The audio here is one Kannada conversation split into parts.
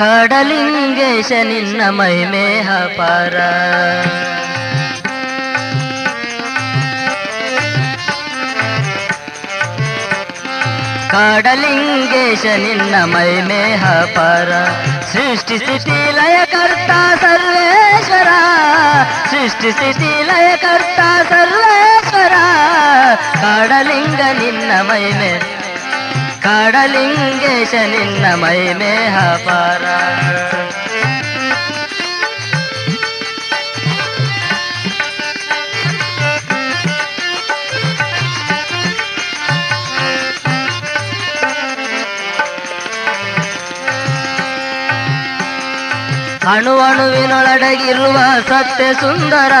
ಕಾಡಲಿಂಗೇಶ ನಿನ್ನ ಮಹಿಮೇಹ ಪಾರ ಕಾಡಲಿಂಗೇಶ ನಿನ್ನ ಮೈಮೇಹ ಪರ ಸೃಷ್ಟಿ ಸ್ಥಿತಿ ಲಯಕರ್ತ ಸರ್ವೇಶ್ವರ. ಸೃಷ್ಟಿ ಸ್ಥಿತಿ ಲಯಕರ್ತ ಸರ್ವೇಶ್ವರ. ಕಾಡಲಿಂಗ ನಿನ್ನ ಮೈಮೆ ಕಾಡಲಿಂಗೇಶ ನಿನ್ನ ಮೈಮೇಹ ಪಾರ. ಅಣು ಅಣುವಿನೊಳಡಗಿರುವ ಸತ್ಯ ಸುಂದರ.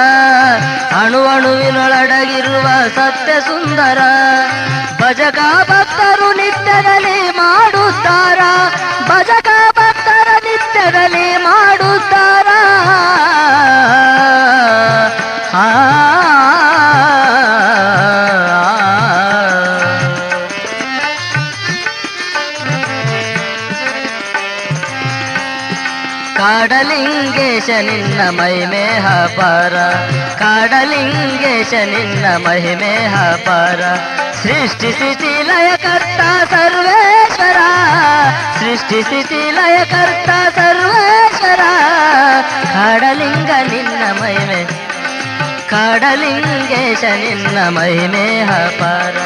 ಅಣು ಅಣುವಿನೊಳಡಗಿರುವ ಸತ್ಯ ಸುಂದರ. ಭಜಕ ಭಕ್ತರು ನಿತ್ಯದಲ್ಲಿ ಕಾಡಲಿಂಗೇಶ ನಿನ್ನ ಮಹಿಮೇಹ ಪರ ಕಾಡಲಿಂಗೇಶ ನಿನ್ನ ಮಹಿಮೇಹ ಪರ ಸೃಷ್ಟಿ ಸ್ಥಿತಿ ಲಯಕರ್ತ ಸರ್ವೇಶ್ವರ. ಸೃಷ್ಟಿ ಸ್ಥಿತಿ ಲಯಕರ್ತ ಸರ್ವೇಶ್ವರ. ಕಾಡಲಿಂಗ ನಿನ್ನ ಮಹಿಮೆ. ಕಾಡಲಿಂಗೇಶ ನಿನ್ನ ಮಹಿಮೇಹ ಪರ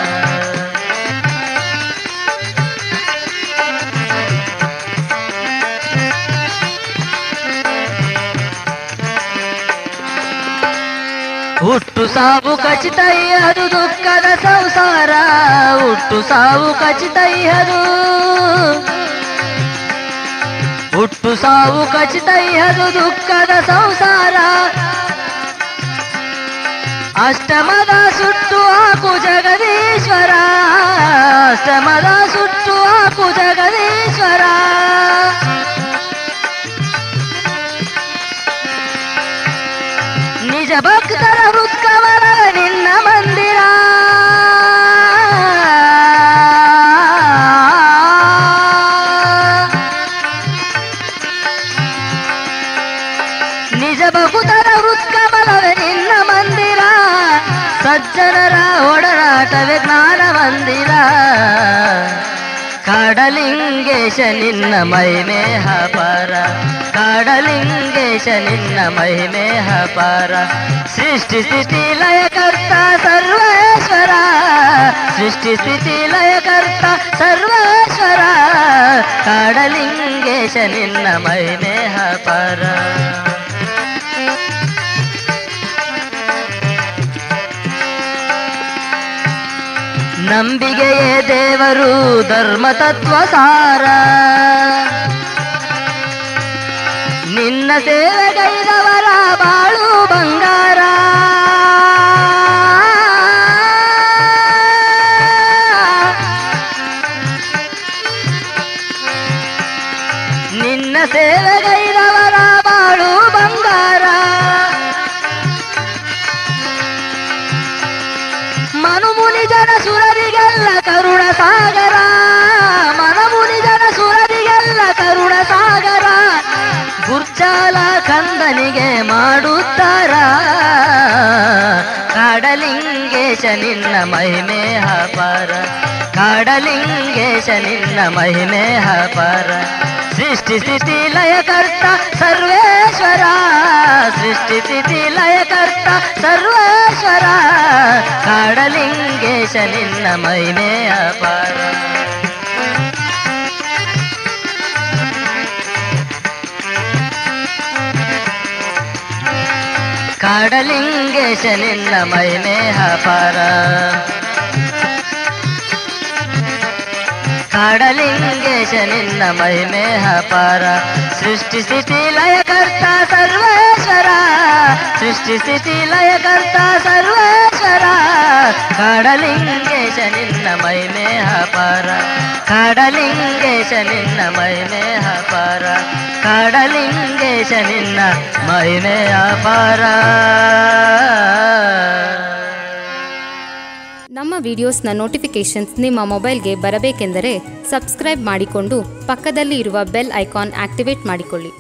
ಹುಟ್ಟು ಸಾವು ಖಚಿತ ಅದು ದುಃಖದ ಸಂಸಾರ ಹುಟ್ಟು ಸಾವು ಖಚಿತ ಅದು ಹುಟ್ಟು ಸಾವು ಖಚಿತ ಅದು ದುಃಖದ ಸಂಸಾರ ಅಷ್ಟಮದ ಸುಟ್ಟು ಹಾಕು ಜಗದೀಶ್ವರ ಅಷ್ಟಮದ ಸುಟ್ಟು ಹಾಕು ಜಗದೀಶ್ವರ ನಿಜ ಭಕ್ತರ ಸಜ್ಜನರ ಒಡನಾಟವೇ ಜ್ಞಾನ ಬಂದಿರ ಕಾಡಲಿಂಗೇಶ ನಿನ್ನ ಮಹಿಮೇಹ ಪರ ಕಾಡಲಿಂಗೇಶ ನಿನ್ನ ಮಹಿಮೇಹ ಪರ ಸೃಷ್ಟಿ ಸ್ಥಿತಿ ಲಯಕರ್ತ ಸರ್ವೇಶ್ವರ. ಸೃಷ್ಟಿ ಸ್ಥಿತಿ ಲಯಕರ್ತ ಸರ್ವೇಶ್ವರ. ಕಾಡಲಿಂಗೇಶ ನಿನ್ನ ಮಹಿಮೇಹ ಪರ ನಂಬಿಗೆಯೇ ದೇವರು ಧರ್ಮ ತತ್ವ ಸಾರ ನಿನ್ನ ಸೇವೆಗೈದವರ ಸಾಗರ ಮನಮುನಿ ಜನ ಸುರರಿಗೆಲ್ಲ ತರುಣ ಸಾಗರ, ಗುರ್ಜಾಲ ಕಂದನಿಗೆ ಮಾಡುತ್ತಾರ. ಕಾಡಲಿಂಗೇಶ ನಿನ್ನ ಮಹಿಮೆ ಹಪರ ಕಾಡಲಿಂಗೇಶ ನಿನ್ನ ಮಹಿಮೆ ಹಪರ ಸೃಷ್ಟಿ ಸ್ಥಿತಿ ಲಯಕರ್ತ ಸರ್ವೇಶ್ವರ, ಸೃಷ್ಟಿ ಸ್ಥಿತಿ ಲಯಕರ್ತ ಸರ್ವೇಶ್ವರ. ಕಾಡಲಿಂಗೇಶ ನಿನ್ನ ಮಹಿಮೆಯ ಪಾರ ಕಾಡಲಿಂಗೇಶ ನಿನ್ನ ಮಹಿಮೆಯ ಪಾರ ಕಾಡಲಿಂಗೇಶ ನಿನ್ನ ಮಹಿಮೇಹ ಪಾರ ಸೃಷ್ಟಿ ಸ್ಥಿತಿ ಸರ್ವೇಶ್ವರ ಸೃಷ್ಟಿ ಸ್ಥಿತಿ ಲಯಕರ್ತ ಸರ್ವೇಶ್ವರ. ಕಾಡಲಿಂಗೇಶ ನಿನ್ನ ಮೈನೇ ಪಾರ ಕಾಡಲಿಂಗೇಶ ನಿನ್ನ ಮೈನೇ ಪಾರ ಕಾಡಲಿಂಗೇಶ ನಿನ್ನ ಮೈನೇ ಪಾರ ನಮ್ಮ ನಮ್ಮ ವಿಡಿಯೋಸ್ನ ನೋಟಿಫಿಕೇಷನ್ಸ್ ನಿಮ್ಮ ಮೊಬೈಲ್ಗೆ ಬರಬೇಕೆಂದರೆ ಸಬ್ಸ್ಕ್ರೈಬ್ ಮಾಡಿಕೊಂಡು ಪಕ್ಕದಲ್ಲಿ ಇರುವ ಬೆಲ್ ಐಕಾನ್ ಆಕ್ಟಿವೇಟ್ ಮಾಡಿಕೊಳ್ಳಿ.